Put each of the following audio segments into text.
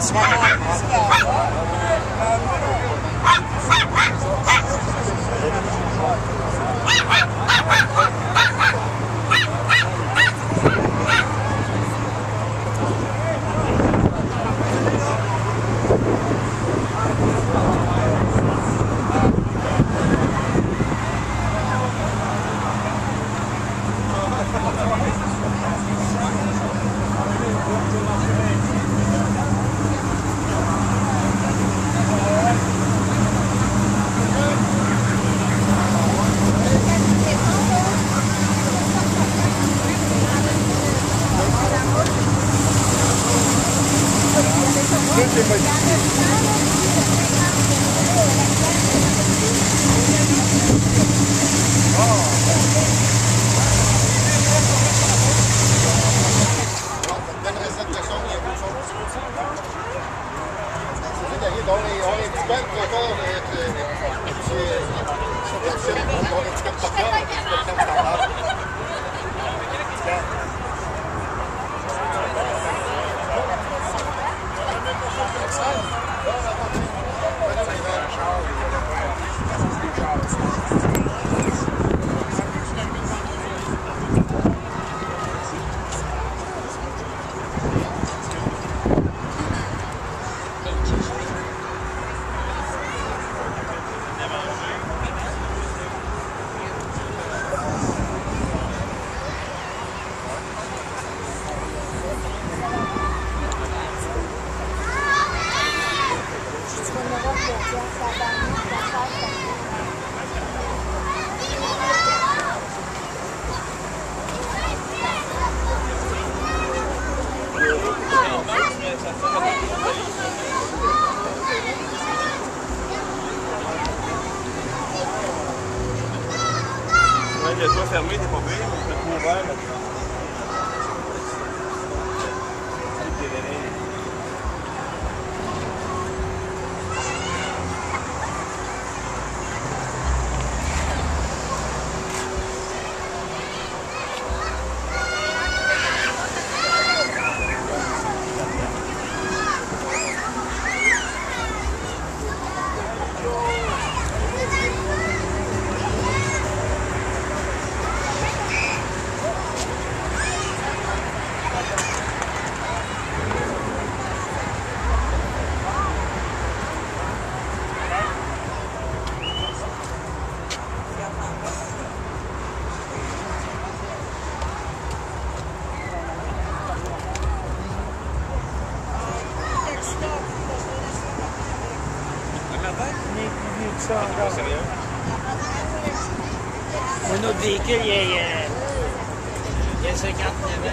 Yes. Oh. Monocycle, il y a 59 ans.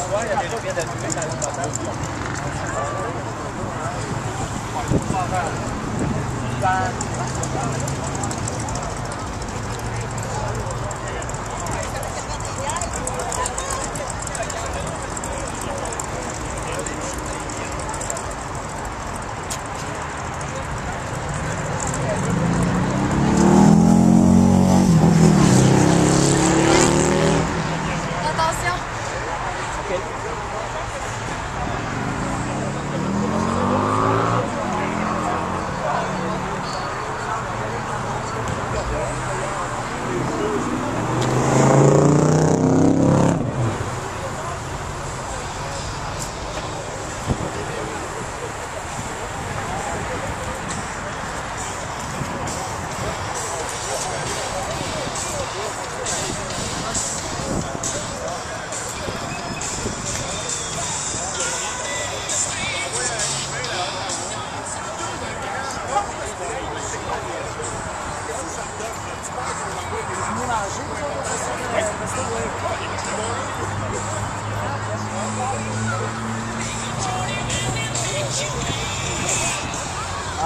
soir, il y a des pièce dans le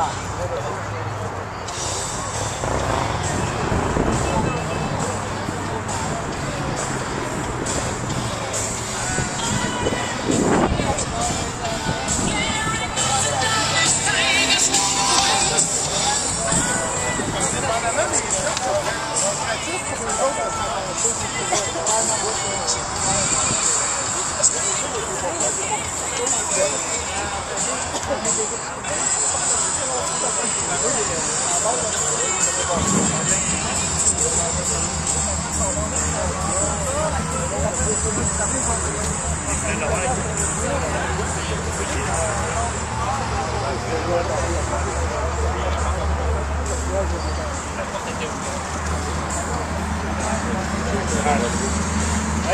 あ Hey,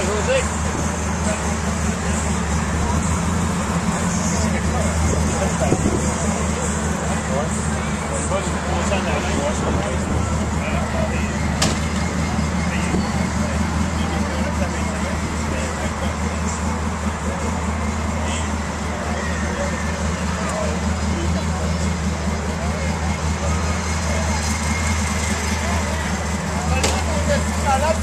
who is it?